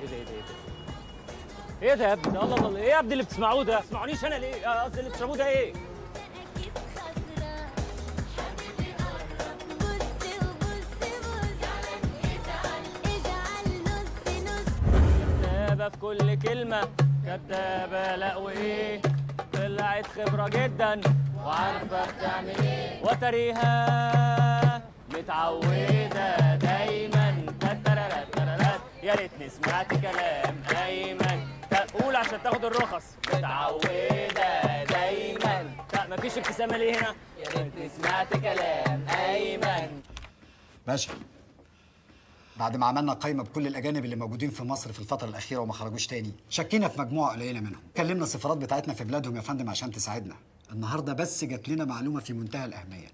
إيه ده إيه ده إيه ده. إيه ده يا ابني؟ الله الله إيه يا ابني اللي بتسمعوه ده؟ ما تسمعونيش أنا ليه؟ آه، قصدي اللي بتشربوه ده إيه؟ كدابة في كل كلمة كدابة لا وايه طلعت خبرة جدا. وعارفة بتعمل إيه؟ وتريها متعودة دايما. يا ريتني سمعت كلام ايمن قول عشان تاخد الرخص. متعودة دايما. مفيش ابتسامة ليه هنا؟ يا ريتني سمعت كلام ايمن باشا بعد ما عملنا قائمة بكل الأجانب اللي موجودين في مصر في الفترة الأخيرة وما خرجوش تاني شكينا في مجموعة قليلة منهم. كلمنا السفارات بتاعتنا في بلادهم يا فندم عشان تساعدنا. النهاردة بس جات لنا معلومة في منتهى الأهمية.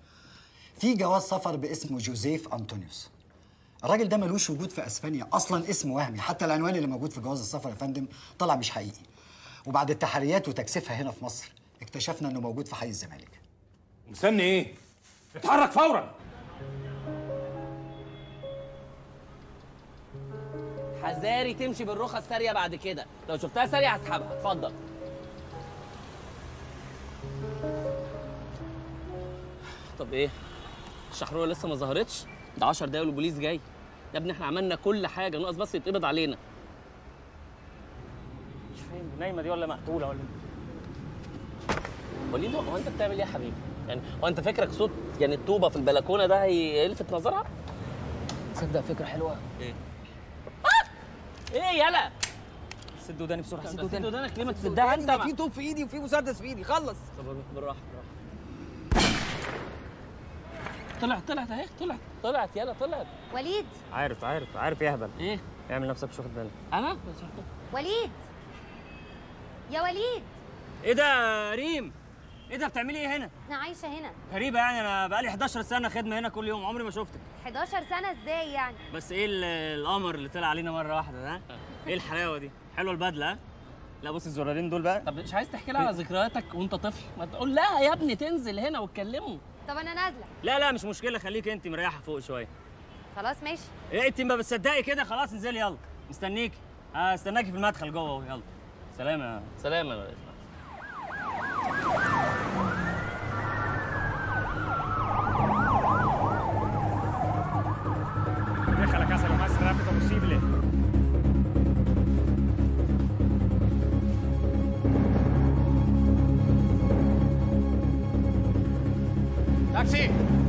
في جواز سفر باسمه جوزيف أنطونيوس. الراجل ده ملوش وجود في اسبانيا أصلا اسم وهمي حتى العنوان اللي موجود في جواز السفر يا فندم طلع مش حقيقي. وبعد التحريات وتكثيفها هنا في مصر اكتشفنا انه موجود في حي الزمالك. مستني إيه؟ اتحرك فورا! حذاري تمشي بالرخص ساريه بعد كده. لو شفتها ساريه هسحبها. اتفضل. طب إيه؟ الشحروره لسه ما ظهرتش؟ ده 10 دقايق والبوليس جاي. يا ابني إحنا عملنا كل حاجة ناقص بس يتقبض علينا. مش فاهم نايمة دي ولا مقتولة ولا وليد هو انت بتعمل إيه يا حبيبي؟ يعني هو انت فكرك صوت يعني الطوبة في البلكونة ده هيلفت نظرها؟ تصدق فكرة حلوة. إيه؟ إيه يلا! سد وداني بسرعة. سد سد وداني ودانك ليه ما تسدها انت في طوب في ايدي وفي مسدس في ايدي خلص. طب بالراحة بالراحة. طلعت طلعت اهي طلعت. طلعت يلا طلعت. وليد. عارف عارف عارف يهبل. إيه؟ اعمل نفسك مش واخد بالك أنا؟ وليد. يا وليد. إيه ده ريم؟ إيه ده بتعملي إيه هنا؟ أنا عايشة هنا. غريبة يعني أنا بقالي 11 سنة خدمة هنا كل يوم عمري ما شفتك. 11 سنة إزاي يعني؟ بس إيه ال- القمر اللي طلع علينا مرة واحدة ده؟ إيه الحلاوة دي؟ حلوة البدلة ها؟ لا بص الزرارين دول بقى. طب مش عايز تحكي لها على ذكرياتك وأنت طفل؟ ما تقول لها يا ابني تنزل هنا وتكلمه طب أنا نازلة. لا لا مش مشكلة خليك انت مريحة فوق شوية. خلاص ماشي. إيه انت ما بتصدقي كده؟ خلاص انزلي يلا. مستنيكي. آه استناكي في المدخل جوه اهو يلا. سلام يا سلام يا Taxi!